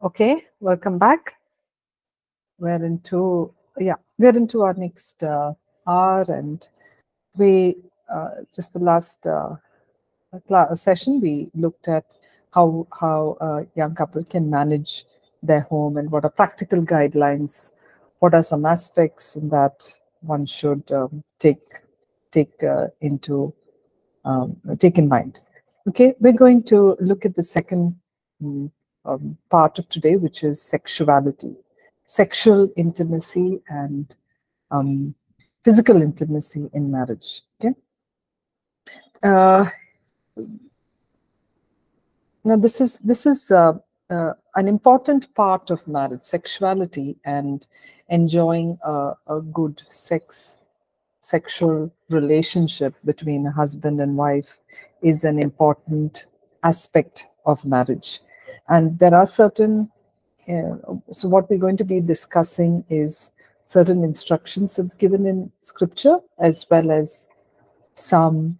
Okay, welcome back. We're into yeah, we're into our next uh, hour, and we uh, just the last uh, class session we looked at how how a young couple can manage their home and what are practical guidelines. What are some aspects that one should um, take take uh, into um, take in mind. Okay, we're going to look at the second mm, um, part of today, which is sexuality, sexual intimacy, and um, physical intimacy in marriage. Okay. Uh, now, this is this is uh, uh, an important part of marriage, sexuality, and enjoying a, a good sex sexual relationship between husband and wife is an important aspect of marriage and there are certain uh, so what we're going to be discussing is certain instructions that's given in scripture as well as some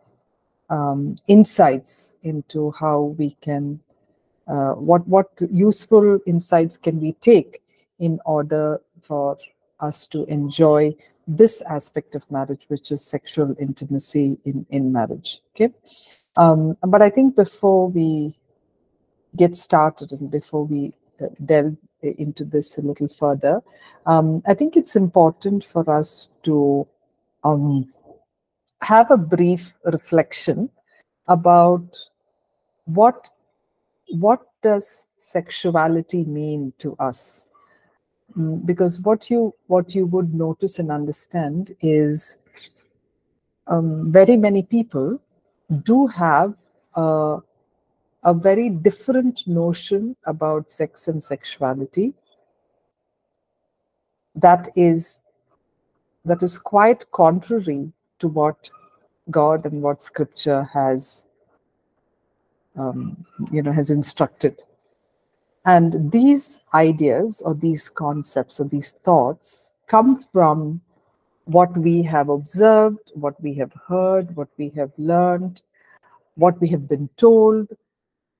um, insights into how we can uh, what what useful insights can we take in order for us to enjoy this aspect of marriage which is sexual intimacy in in marriage okay? Um, but i think before we get started and before we uh, delve into this a little further, um, I think it's important for us to um, have a brief reflection about what what does sexuality mean to us? Mm, because what you what you would notice and understand is um, very many people do have a a very different notion about sex and sexuality that is that is quite contrary to what God and what Scripture has um, you know has instructed. And these ideas or these concepts or these thoughts come from what we have observed, what we have heard, what we have learned, what we have been told,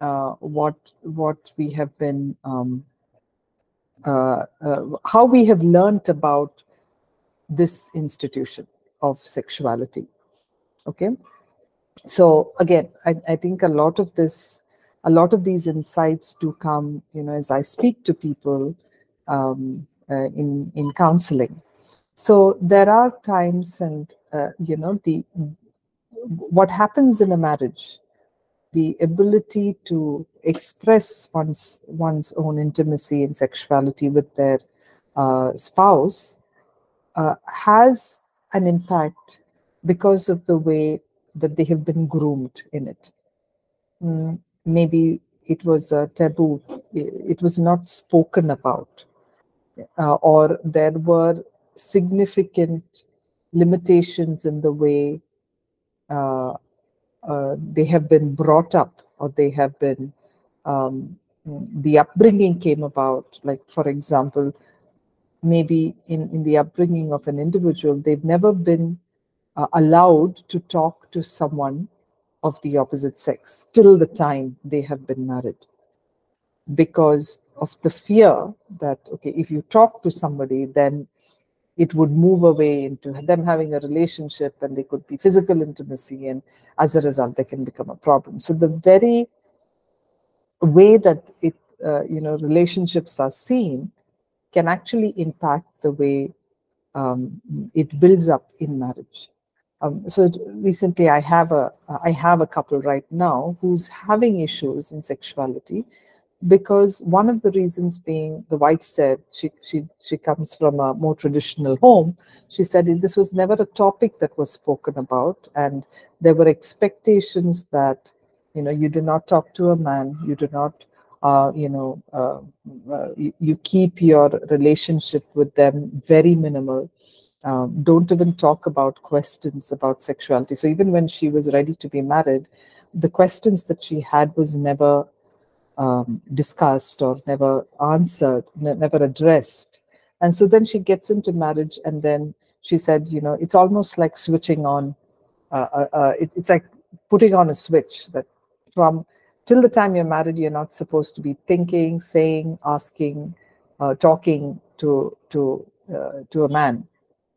uh, what what we have been um, uh, uh, how we have learned about this institution of sexuality okay? So again I, I think a lot of this a lot of these insights do come you know as i speak to people um, uh, in in counseling. So there are times and uh, you know the what happens in a marriage the ability to express one's one's own intimacy and sexuality with their uh, spouse uh, has an impact because of the way that they have been groomed in it. Mm, maybe it was a taboo, it was not spoken about, uh, or there were significant limitations in the way uh, they have been brought up or they have been um, the upbringing came about. Like for example maybe in, in the upbringing of an individual they've never been uh, allowed to talk to someone of the opposite sex till the time they have been married. Because of the fear that okay if you talk to somebody then it would move away into them having a relationship and they could be physical intimacy and as a result they can become a problem. So the very way that it uh, you know relationships are seen can actually impact the way um, it builds up in marriage. Um, so recently i have a i have a couple right now who's having issues in sexuality because one of the reasons being the wife said she she she comes from a more traditional home. She said this was never a topic that was spoken about and there were expectations that you know you do not talk to a man you do not uh, you know uh, uh, you, you, keep your relationship with them very minimal. Um, don't even talk about questions about sexuality. So even when she was ready to be married the questions that she had was never um, discussed or never answered, never addressed. And so then she gets into marriage, and then she said, you know, it's almost like switching on. Uh, uh, uh, it, it's like putting on a switch that from till the time you're married, you're not supposed to be thinking, saying, asking, uh, talking to to uh, to a man.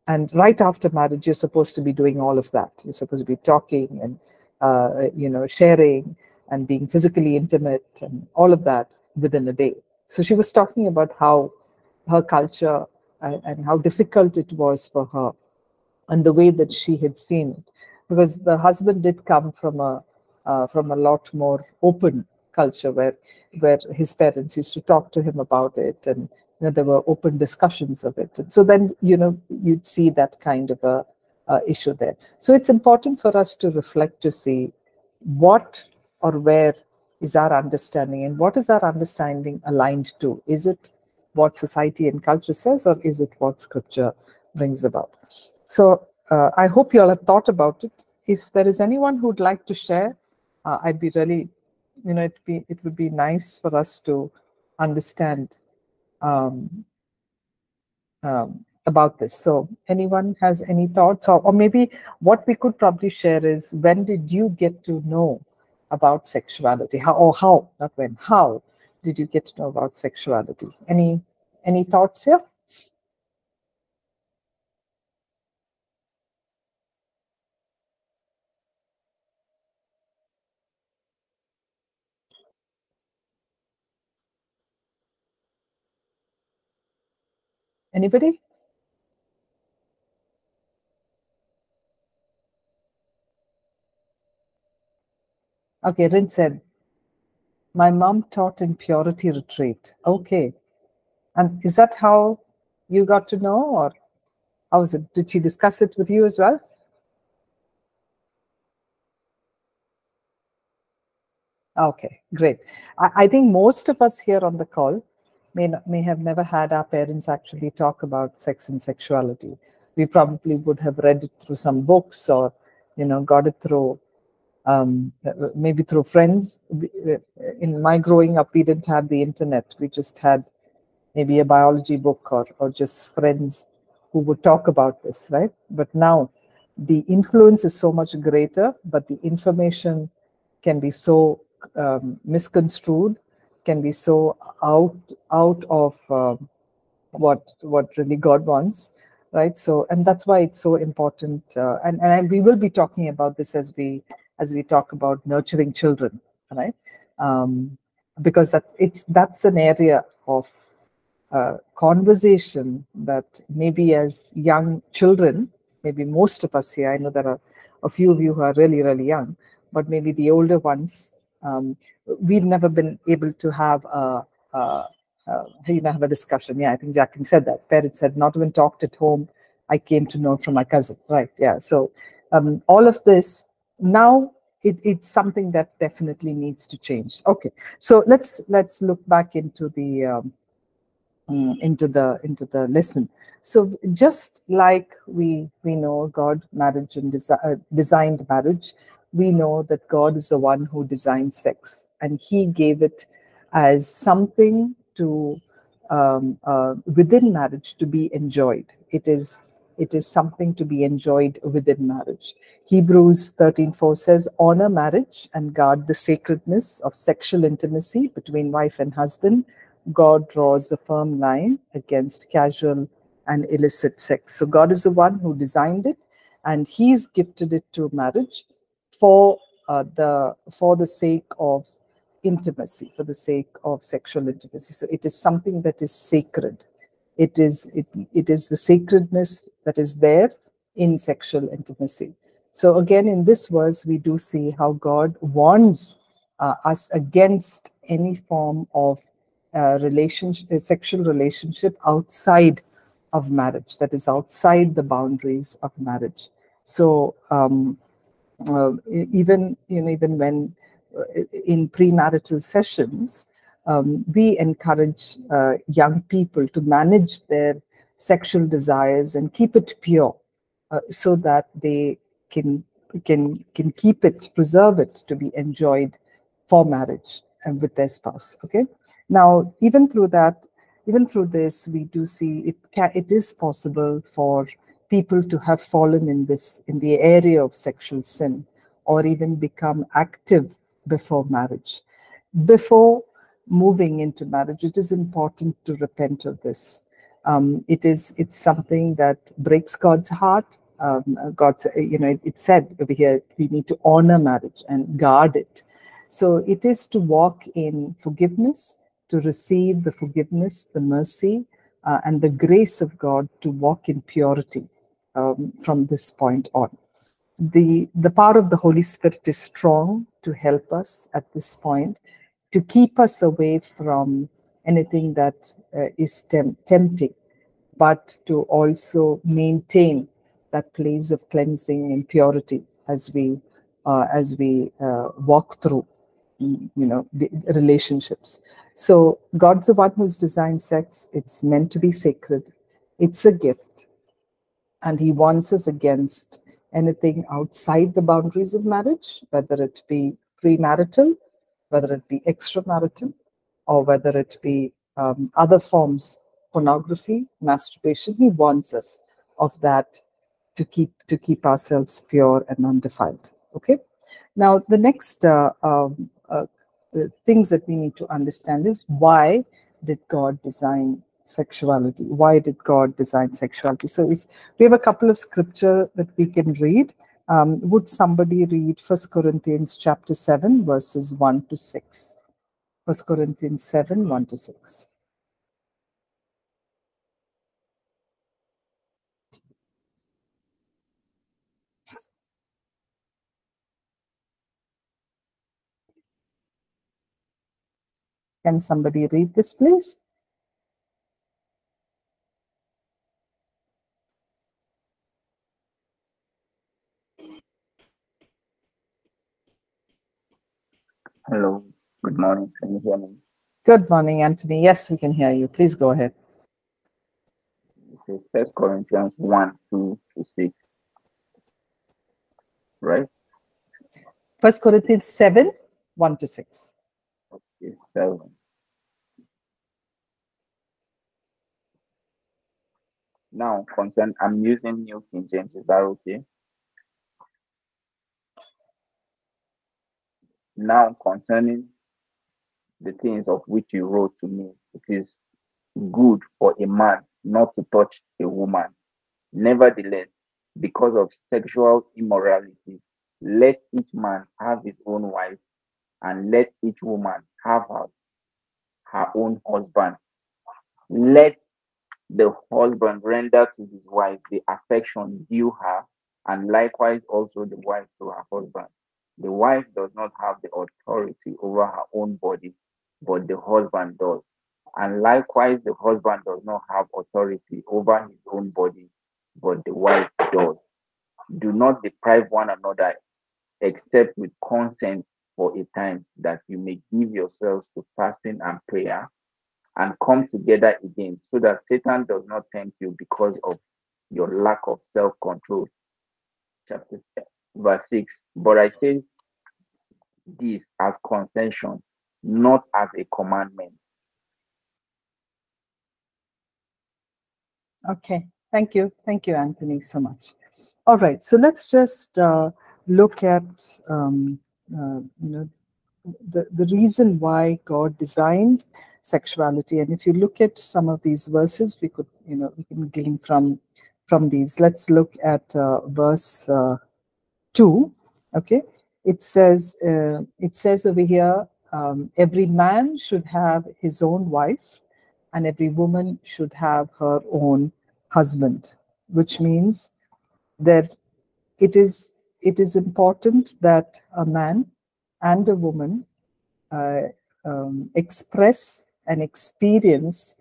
And right after marriage, you're supposed to be doing all of that. You're supposed to be talking and uh, you know sharing and being physically intimate and all of that within a day. So she was talking about how her culture and, and how difficult it was for her and the way that she had seen it. Because the husband did come from a uh, from a lot more open culture where where his parents used to talk to him about it and you know, there were open discussions of it. And so then you know you'd see that kind of a uh, issue there. So it's important for us to reflect to see what or where is our understanding and what is our understanding aligned to? Is it what society and culture says or is it what scripture brings about? So uh, i hope you all have thought about it. If there is anyone who'd like to share uh, I'd be really, you know, it be it would be nice for us to understand um, um, about this. So, anyone has any thoughts, or, or maybe what we could probably share is when did you get to know about sexuality? How or how, not when, how did you get to know about sexuality? Any any thoughts here? Anybody? Okay, Rin said, my mom taught in purity retreat. Okay. And is that how you got to know or how was it? Did she discuss it with you as well? Okay, great. I, I think most of us here on the call may, not, may have never had our parents actually talk about sex and sexuality. We probably would have read it through some books or, you know, got it through um, maybe through friends. In my growing up, we didn't have the internet. We just had maybe a biology book or, or just friends who would talk about this, right? But now the influence is so much greater, but the information can be so um, misconstrued can be so out out of uh, what what really God wants, right? So, and that's why it's so important. Uh, and and we will be talking about this as we as we talk about nurturing children, right? Um, because that it's that's an area of uh, conversation that maybe as young children, maybe most of us here, I know there are a few of you who are really really young, but maybe the older ones um, we've never been able to have a, a, you know have a discussion. Yeah, I think Jacqueline said that. Parents had not even talked at home. I came to know from my cousin. Right. Yeah. So um, all of this now it, it's something that definitely needs to change. Okay. So let's let's look back into the um, mm, into the into the lesson. So just like we we know God marriage and desi uh, designed marriage, we know that God is the one who designed sex and he gave it as something to um, uh, within marriage to be enjoyed. It is it is something to be enjoyed within marriage. Hebrews 13:4 says, "Honor marriage and guard the sacredness of sexual intimacy between wife and husband. God draws a firm line against casual and illicit sex." So God is the one who designed it, and He's gifted it to marriage for uh, the for the sake of intimacy, for the sake of sexual intimacy. So it is something that is sacred. It is it, it is the sacredness that is there in sexual intimacy. So again, in this verse, we do see how God warns uh, us against any form of uh, relationship, sexual relationship outside of marriage, that is outside the boundaries of marriage. So um, uh, even you know even when uh, in premarital sessions um, we encourage uh, young people to manage their sexual desires and keep it pure uh, so that they can can can keep it preserve it to be enjoyed for marriage and with their spouse okay? Now even through that even through this we do see it can, it is possible for people to have fallen in this in the area of sexual sin or even become active before marriage. Before moving into marriage, it is important to repent of this. Um, it is it's something that breaks God's heart. Um, God's you know it, it said over here we need to honor marriage and guard it. So it is to walk in forgiveness, to receive the forgiveness, the mercy, uh, and the grace of God to walk in purity um, from this point on. The, the power of the Holy Spirit is strong to help us at this point, to keep us away from anything that uh, is tem- tempting, but to also maintain that place of cleansing and purity as we uh, as we uh, walk through you know relationships. So god's the one who's designed sex. It's meant to be sacred. It's a gift. And he wants us against anything outside the boundaries of marriage, whether it be premarital, whether it be extramarital, or whether it be um, other forms, pornography, masturbation. He warns us of that to keep to keep ourselves pure and undefiled. Okay. Now the next uh, um, uh, things that we need to understand is why did God design sexuality. Why did God design sexuality? So if we have a couple of scripture that we can read, um, would somebody read First Corinthians chapter 7, verses 1 to 6? First Corinthians 7, 1 to 6. Can somebody read this, please? Hello, good morning. Can you hear me? Good morning, Anthony. Yes, we can hear you. Please go ahead. First Corinthians 1 2 to 6. Right? First Corinthians 7 1 to 6. Okay, 7. Now, concern, I'm using New King James. Is that okay? Now, concerning the things of which you wrote to me, it is good for a man not to touch a woman. Nevertheless, because of sexual immorality, let each man have his own wife, and let each woman have her, her own husband. Let the husband render to his wife the affection due her, and likewise also the wife to her husband. The wife does not have the authority over her own body, but the husband does. And likewise, the husband does not have authority over his own body, but the wife does. Do not deprive one another except with consent for a time, that you may give yourselves to fasting and prayer and come together again, so that Satan does not tempt you because of your lack of self control. Chapter verse 6. But I say this as concession, not as a commandment. Okay, thank you. Thank you, Anthony, so much. All right, so let's just uh, look at um, uh, you know the, the reason why God designed sexuality. And if you look at some of these verses, we could, you know, we can glean from from these. Let's look at uh, verse uh, 2 okay it says uh, it says over here um, every man should have his own wife and every woman should have her own husband which means that it is it is important that a man and a woman uh, um, express and experience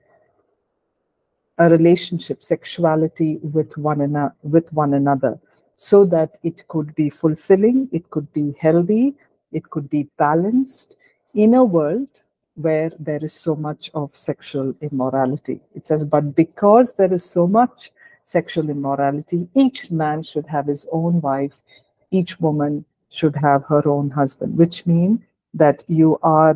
a relationship sexuality with one another with one another so that it could be fulfilling, it could be healthy, it could be balanced in a world where there is so much of sexual immorality. It says, but because there is so much sexual immorality, each man should have his own wife, each woman should have her own husband, which means that you are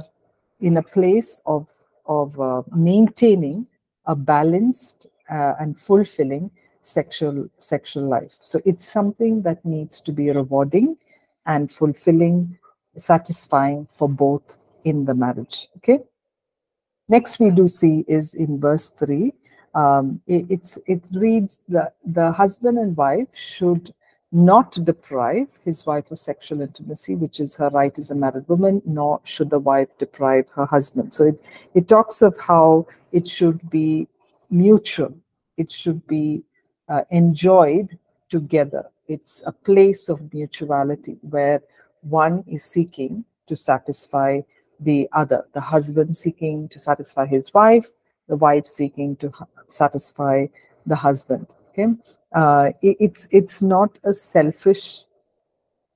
in a place of, of uh, maintaining a balanced uh, and fulfilling sexual sexual life so it's something that needs to be rewarding and fulfilling satisfying for both in the marriage. Okay. Next, we do see is in verse 3. Um, it, it's, it reads that the husband and wife should not deprive his wife of sexual intimacy, which is her right as a married woman, nor should the wife deprive her husband. So it, it talks of how it should be mutual, it should be uh, enjoyed together. It's a place of mutuality where one is seeking to satisfy the other, the husband seeking to satisfy his wife, the wife seeking to satisfy the husband. Okay, uh, it, it's it's not a selfish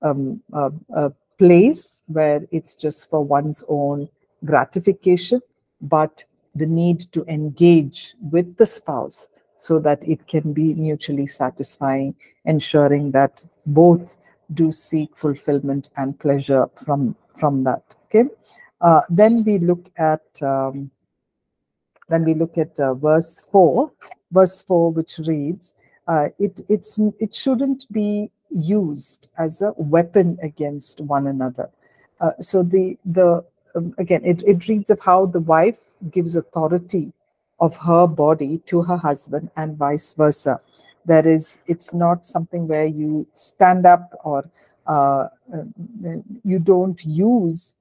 um, uh, uh, place where it's just for one's own gratification, but the need to engage with the spouse so that it can be mutually satisfying, ensuring that both do seek fulfillment and pleasure from from that. Okay, uh, then we look at um, then we look at uh, verse four, verse four, which reads, uh, "It it's it shouldn't be used as a weapon against one another." Uh, so the the um, again it, it reads of how the wife gives authority of her body to her husband and vice versa. There is it's not something where you stand up or uh, you don't use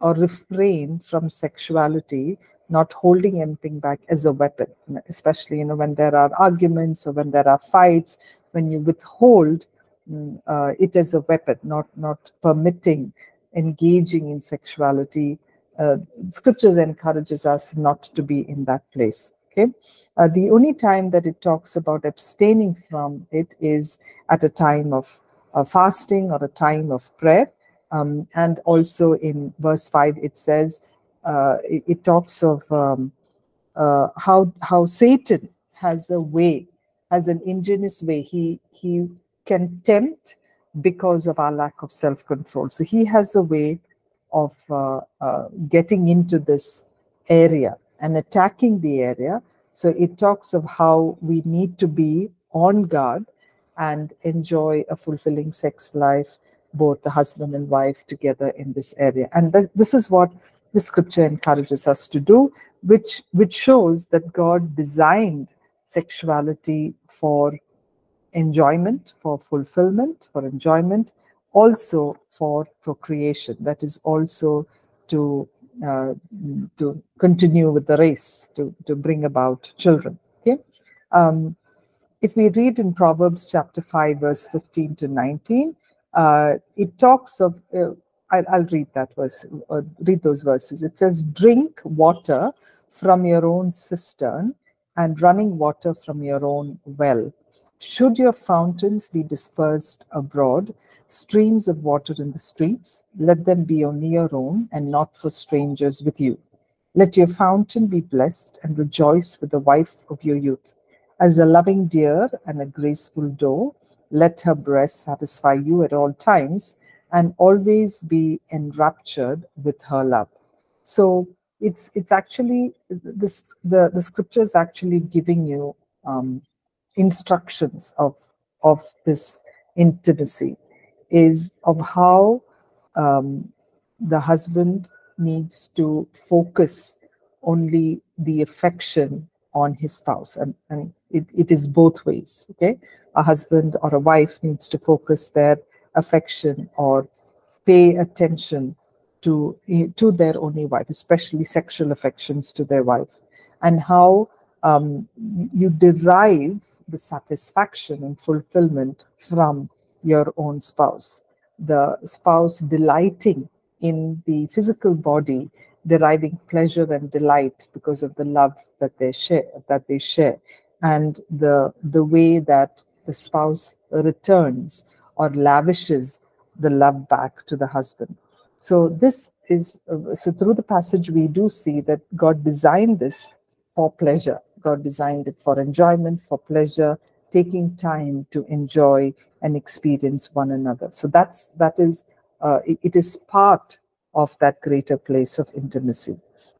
or refrain from sexuality not holding anything back as a weapon especially you know when there are arguments or when there are fights when you withhold mm, uh, it as a weapon not not permitting engaging in sexuality scriptures encourages us not to be in that place okay uh, the only time that it talks about abstaining from it is at a time of uh, fasting or a time of prayer um, and also in verse 5, it says, uh, it, it, talks of um, uh, how, how Satan has a way, has an ingenious way. He, he can tempt because of our lack of self-control. So he has a way of uh, uh, getting into this area and attacking the area. So it talks of how we need to be on guard and enjoy a fulfilling sex life both the husband and wife together in this area. And th this is what the scripture encourages us to do, which, which shows that God designed sexuality for enjoyment, for fulfillment, for enjoyment, also for procreation. That is also to uh, to continue with the race, to, to bring about children. Okay. Um, if we read in Proverbs chapter 5, verse 15 to 19, uh, it talks of, uh, I, will read that verse, uh, read those verses. It says, drink water from your own cistern and running water from your own well. Should your fountains be dispersed abroad, streams of water in the streets, let them be only your own and not for strangers with you. Let your fountain be blessed and rejoice with the wife of your youth. As a loving deer and a graceful doe, let her breast satisfy you at all times and always be enraptured with her love. So it's it's actually this the the scripture is actually giving you um, instructions of of this intimacy is of how um, the husband needs to focus only the affection on his spouse. And, and it, it is both ways okay? A husband or a wife needs to focus their affection or pay attention to to their only wife, especially sexual affections to their wife, and how um, you derive the satisfaction and fulfillment from your own spouse. The spouse delighting in the physical body, deriving pleasure and delight because of the love that they share, that they share, and the the way that the spouse returns or lavishes the love back to the husband. So this is so through the passage we do see that God designed this for pleasure. God designed it for enjoyment, for pleasure, taking time to enjoy and experience one another. So that's that is uh, it, it is part of that greater place of intimacy.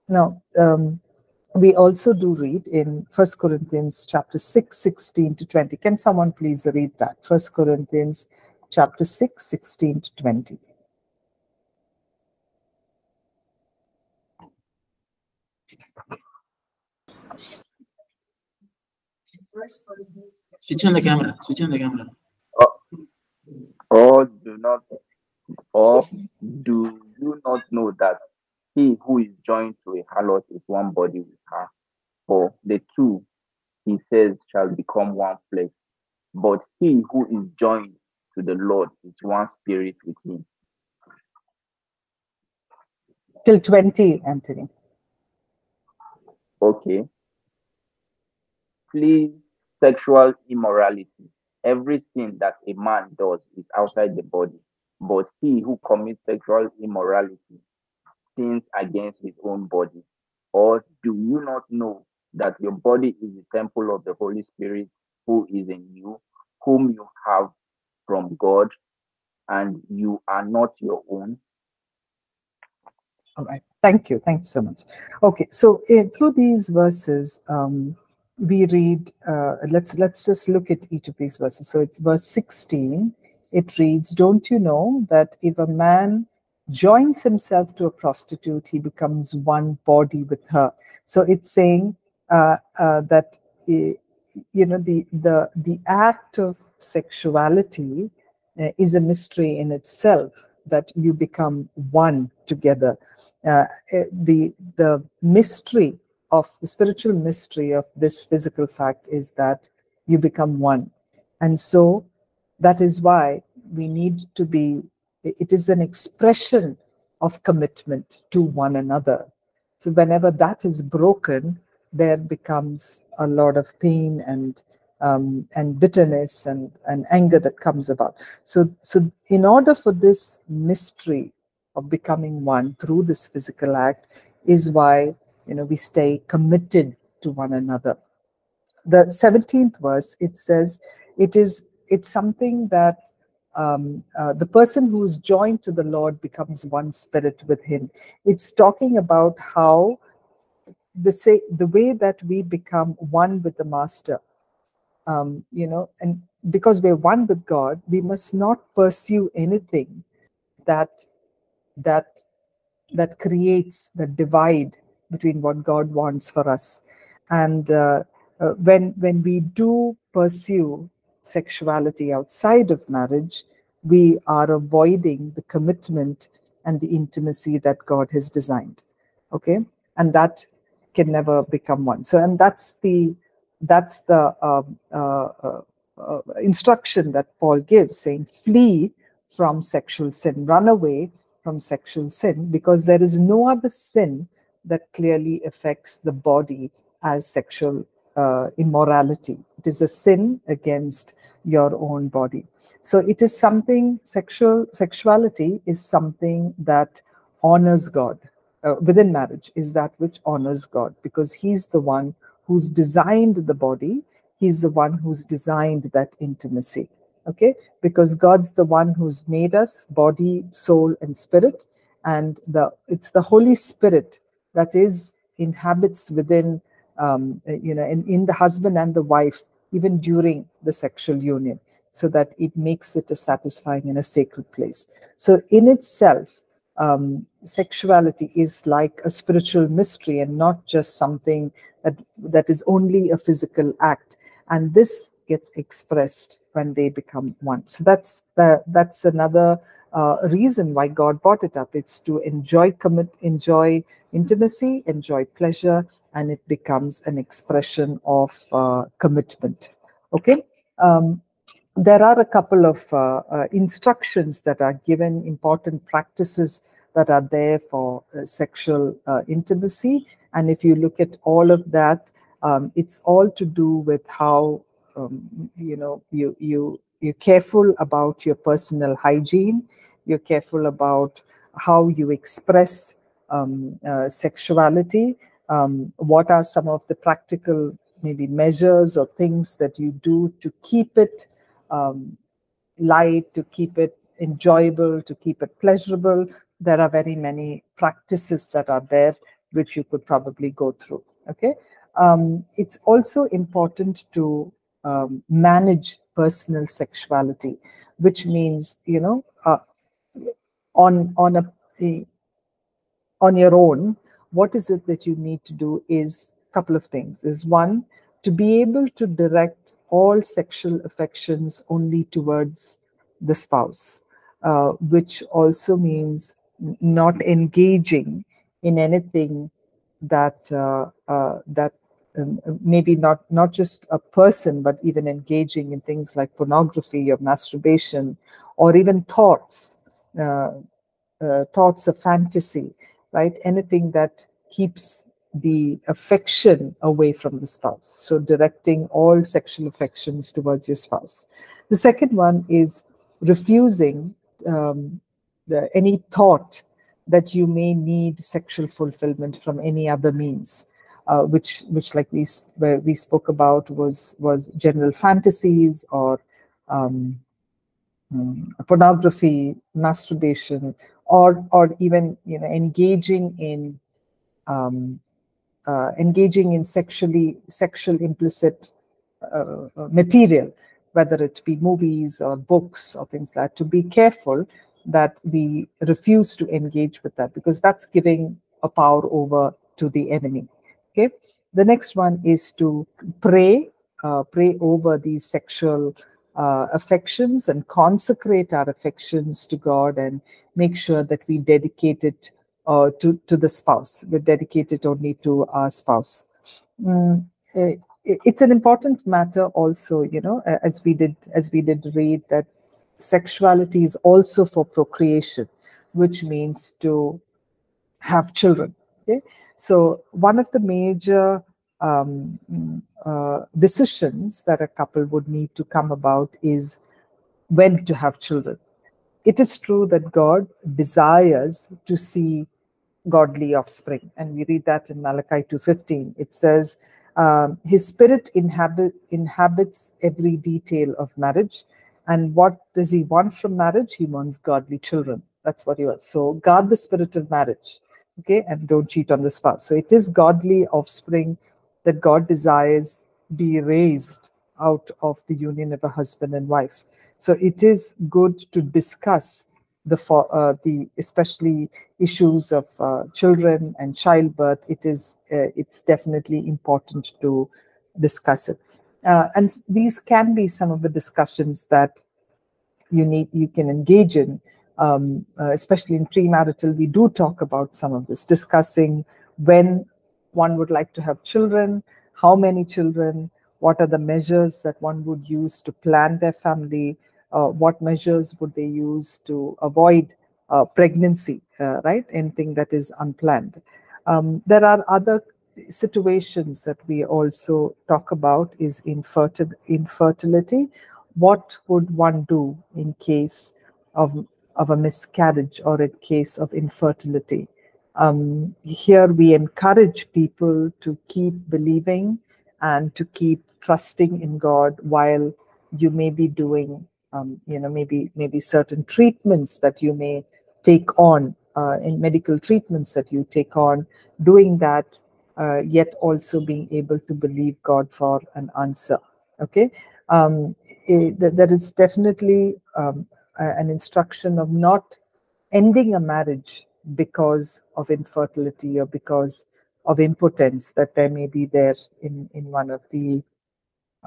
Now, um, we also do read in First Corinthians chapter 6, 16 to 20. Can someone please read that? First Corinthians chapter 6, 16 to 20. Switch on the camera. Switch on the camera. Uh, or do not, or do you not know that he who is joined to a harlot is one body with her? For the two, he says, shall become one flesh. But he who is joined to the Lord is one spirit with him. Till 20, Anthony. Okay. Please, sexual immorality. Every sin that a man does is outside the body, but he who commits sexual immorality sins against his own body. Or do you not know that your body is the temple of the Holy Spirit who is in you, whom you have from God, and you are not your own? All right. Thank you. Thank you so much. Okay. So uh, through these verses, um, we read. Uh, let's let's just look at each of these verses. So it's verse sixteen. It reads, "Don't you know that if a man joins himself to a prostitute, he becomes one body with her?" So it's saying uh, uh that uh, you know the the the act of sexuality uh, is a mystery in itself that you become one together uh, eh, the the mystery of the spiritual mystery of this physical fact is that you become one and so that is why we need to be it is an expression of commitment to one another so whenever that is broken there becomes a lot of pain and um, and bitterness and, and anger that comes about. So, so in order for this mystery of becoming one through this physical act is why you know we stay committed to one another. The 17th verse it says it is it's something that um, uh, the person who is joined to the Lord becomes one spirit with Him. It's talking about how the say the way that we become one with the Master um, you know, and because we're one with God, we must not pursue anything that that that creates the divide between what God wants for us. And uh, uh, when when we do pursue sexuality outside of marriage, we are avoiding the commitment and the intimacy that God has designed. Okay, and that can never become one. So, and that's the that's the um, uh, uh, uh, instruction that Paul gives, saying, flee from sexual sin, run away from sexual sin, because there is no other sin that clearly affects the body as sexual uh, immorality. It is a sin against your own body. So it is something, sexual sexuality is something that honors God. Uh, within marriage is that which honors God because He's the one who's designed the body, he's the one who's designed that intimacy. Okay, because God's the one who's made us body, soul, and spirit, and the it's the Holy Spirit that is inhabits within um, you know in, in the husband and the wife even during the sexual union so that it makes it a satisfying and a sacred place. So in itself um, sexuality is like a spiritual mystery and not just something that that is only a physical act. And this gets expressed when they become one. So that's the, that's another uh, reason why god brought it up. It's to enjoy commit enjoy intimacy enjoy pleasure and it becomes an expression of uh, commitment. Okay? Um, there are a couple of uh, uh, instructions that are given, important practices that are there for uh, sexual uh, intimacy. And if you look at all of that, um, it's all to do with how um, you know you you you're careful about your personal hygiene. You're careful about how you express um, uh, sexuality. Um, what are some of the practical maybe measures or things that you do to keep it um, light, to keep it enjoyable, to keep it pleasurable. There are very many practices that are there which you could probably go through. Okay. Um, it's also important to um, manage personal sexuality, which means you know uh, on on a, on your own what is it that you need to do is a couple of things. Is one to be able to direct all sexual affections only towards the spouse uh, which also means not engaging in anything that uh, uh, that um, maybe not not just a person but even engaging in things like pornography or masturbation or even thoughts uh, uh, thoughts of fantasy right? Anything that keeps the affection away from the spouse. So directing all sexual affections towards your spouse. The second one is refusing um, the, any thought that you may need sexual fulfillment from any other means, uh, which which like we we spoke about was was general fantasies or um, um, pornography, masturbation, or or even you know engaging in um, uh, engaging in sexually sexual implicit uh, uh material whether it be movies or books or things like that, to be careful that we refuse to engage with that because that's giving a power over to the enemy. Okay. The next one is to pray, uh, pray over these sexual uh, affections and consecrate our affections to God and make sure that we dedicate it uh, to, to the spouse. We dedicate it only to our spouse. Mm, eh, it's an important matter also you know as we did as we did read that sexuality is also for procreation which means to have children okay so one of the major um, uh, decisions that a couple would need to come about is when to have children it is true that god desires to see godly offspring and we read that in malachi 2.15 it says um, his spirit inhabit, inhabits every detail of marriage. And what does he want from marriage? He wants godly children. That's what he wants. So guard the spirit of marriage, okay, and don't cheat on the spouse. So it is godly offspring that God desires be raised out of the union of a husband and wife. So it is good to discuss the for uh, the especially issues of uh, children and childbirth it is uh, it's definitely important to discuss it uh, and these can be some of the discussions that you need you can engage in um, uh, especially in premarital we do talk about some of this discussing when one would like to have children how many children what are the measures that one would use to plan their family uh, what measures would they use to avoid uh, pregnancy, uh, right? Anything that is unplanned. Um, there are other situations that we also talk about is infertil infertility. What would one do in case of, of a miscarriage or in case of infertility? Um, here we encourage people to keep believing and to keep trusting in God while you may be doing um, you know maybe maybe certain treatments that you may take on uh, in medical treatments that you take on doing that uh, yet also being able to believe god for an answer okay um, it, there is definitely um, an instruction of not ending a marriage because of infertility or because of impotence that there may be there in in one of the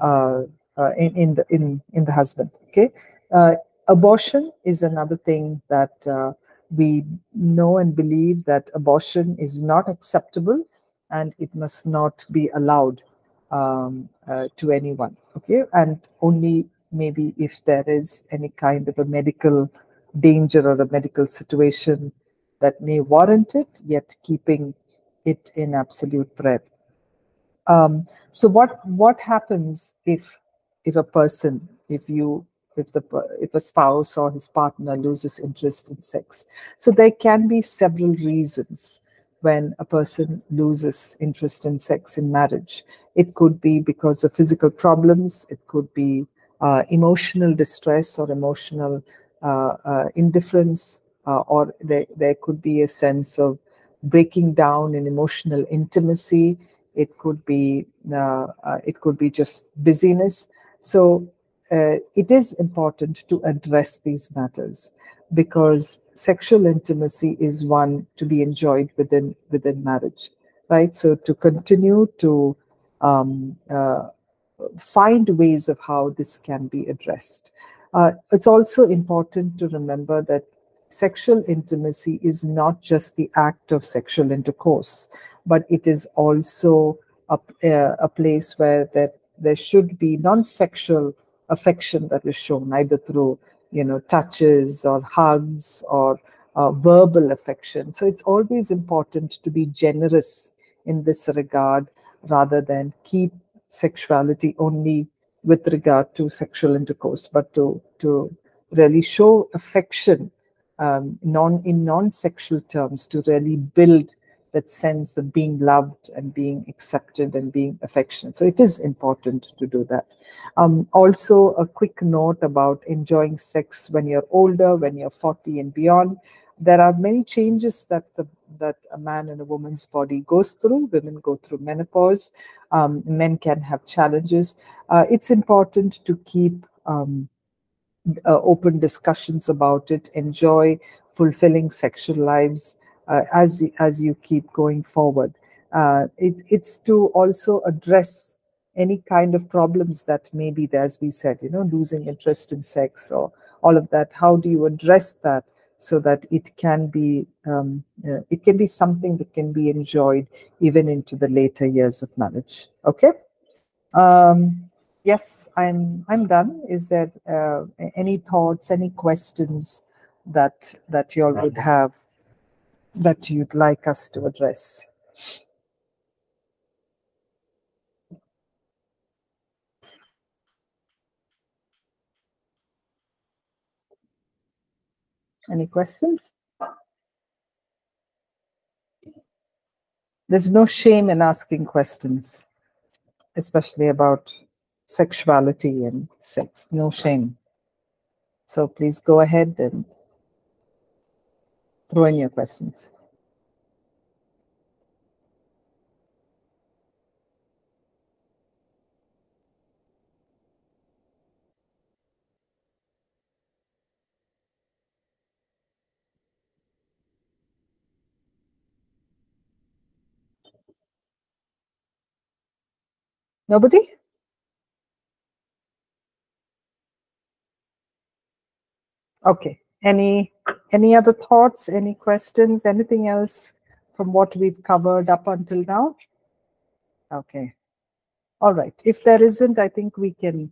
uh, uh, in in the in in the husband. Okay, uh, abortion is another thing that uh, we know and believe that abortion is not acceptable and it must not be allowed um, uh, to anyone. Okay, and only maybe if there is any kind of a medical danger or a medical situation that may warrant it, yet keeping it in absolute prayer. Um, so what what happens if if a person, if you if the if a spouse or his partner loses interest in sex. So there can be several reasons when a person loses interest in sex in marriage. It could be because of physical problems. It could be uh, emotional distress or emotional uh, uh, indifference, uh, or there, there could be a sense of breaking down in emotional intimacy. It could be it could be just busyness. So uh, it is important to address these matters because sexual intimacy is one to be enjoyed within within marriage, right? So to continue to um, uh, find ways of how this can be addressed. Uh, it's also important to remember that sexual intimacy is not just the act of sexual intercourse, but it is also a, uh, a place where there, there should be non-sexual affection that is shown either through you know touches or hugs or uh, verbal affection so it's always important to be generous in this regard rather than keep sexuality only with regard to sexual intercourse but to to really show affection um, non in non-sexual terms to really build that sense of being loved and being accepted and being affectionate. So it is important to do that. Um, also, a quick note about enjoying sex when you're older, when you're 40 and beyond. There are many changes that the that a man and a woman's body goes through. Women go through menopause. Um, men can have challenges. Uh, it's important to keep um, uh, open discussions about it. Enjoy fulfilling sexual lives uh, as as you keep going forward. Uh, it, it's to also address any kind of problems that may be there, as we said, you know, losing interest in sex or all of that. How do you address that so that it can be um, uh, it can be something that can be enjoyed even into the later years of marriage? Okay. Um, yes, I'm I'm done. Is there uh, any thoughts, any questions that that you all would have? that you'd like us to address. Any questions? There's no shame in asking questions, especially about sexuality and sex. No shame. So please go ahead and throw in your questions. Nobody? Okay. Any any other thoughts, any questions, anything else from what we've covered up until now? Okay. All right. If there isn't, I think we can,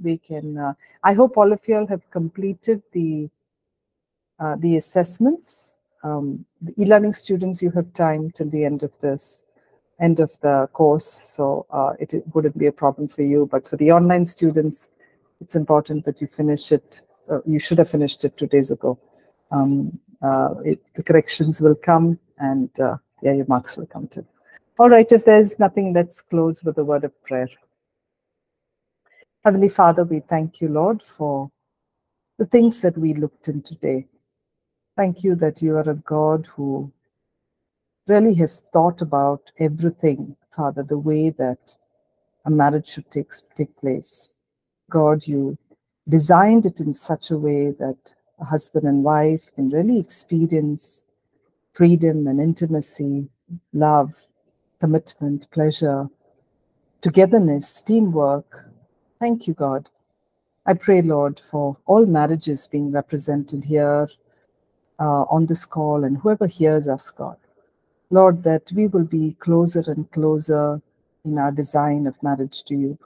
we can, uh, I hope all of you all have completed the, uh, the assessments. Um, the e-learning students, you have time till the end of this, end of the course. So uh, it, it wouldn't be a problem for you, but for the online students, it's important that you finish it. Uh, you should have finished it two days ago um, uh, it, the corrections will come and uh, yeah, your marks will come too. All right, if there's nothing, let's close with a word of prayer. Heavenly Father, we thank you, Lord, for the things that we looked in today. Thank you that you are a God who really has thought about everything, Father, the way that a marriage should take, take place. God, you designed it in such a way that a husband and wife can really experience freedom and intimacy, love, commitment, pleasure, togetherness, teamwork. Thank you, God. I pray, Lord, for all marriages being represented here uh, on this call and whoever hears us, God. Lord, that we will be closer and closer in our design of marriage to you.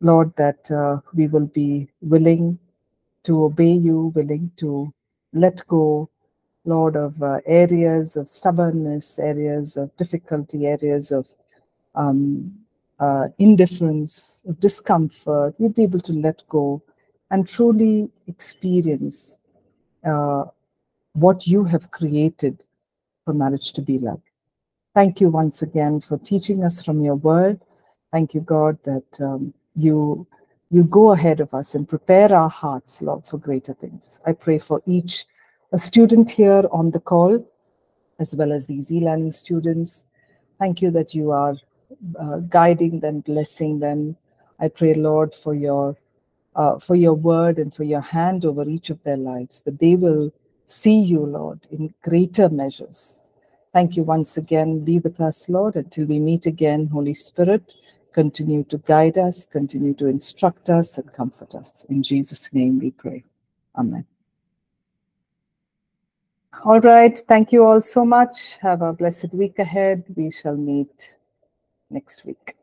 Lord, that uh, we will be willing to obey you, willing to let go, Lord, of uh, areas of stubbornness, areas of difficulty, areas of um, uh, indifference, of discomfort. We'd be able to let go and truly experience uh, what you have created for marriage to be like. Thank you once again for teaching us from your word. Thank you, God, that um, you you go ahead of us and prepare our hearts, Lord, for greater things. I pray for each a student here on the call, as well as these e-learning students. Thank you that you are uh, guiding them, blessing them. I pray, Lord, for your uh, for your word and for your hand over each of their lives, that they will see you, Lord, in greater measures. Thank you once again. Be with us, Lord, until we meet again. Holy Spirit, continue to guide us, continue to instruct us, and comfort us. In Jesus' name we pray. Amen. All right. Thank you all so much. Have a blessed week ahead. We shall meet next week.